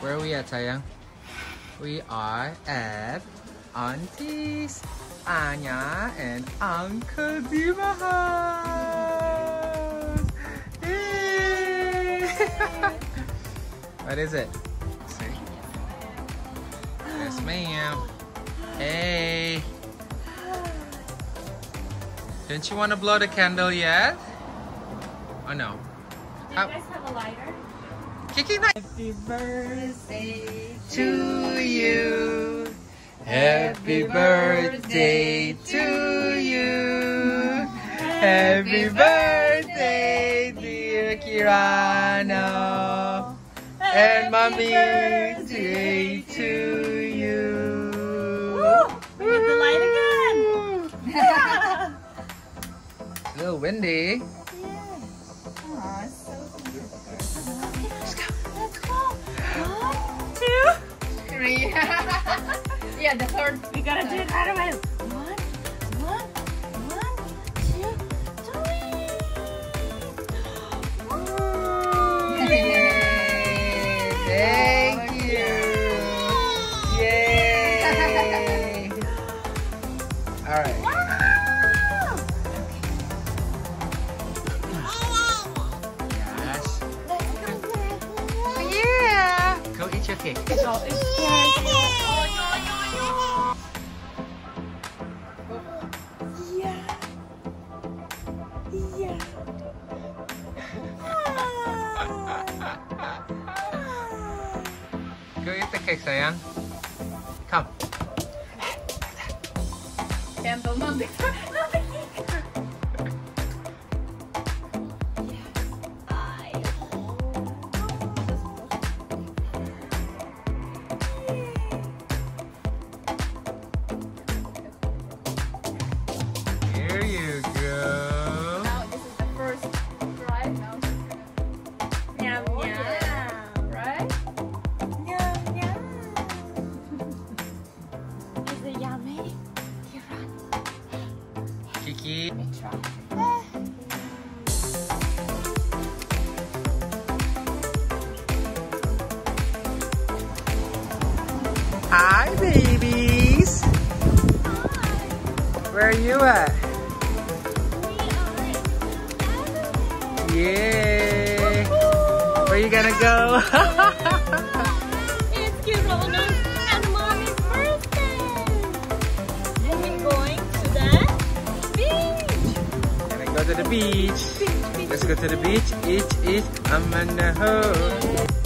Where are we at, sayang? We are at Auntie's Anya and Uncle Dima house. Yay! what is it? See? Yes, ma'am. Hey. Don't you want to blow the candle yet? Oh no. Do you guys have a lighter? Kiki, Happy birthday to you. Happy birthday to you. Happy birthday, dear Kirana. And mommy birthday to little windy. Let's go. One, two, three. yeah, the third. We gotta do it right away. One, one, one, two, three. Yay! Thank you. Yay! All right. Go eat your cake. Oh, it's Go eat the cake, sayang. Come. Candle, not Kiki. Hi, babies. Where are you at? Yay. Where you gonna go? the beach. Let's go to the beach. It is each, I'm in the hole.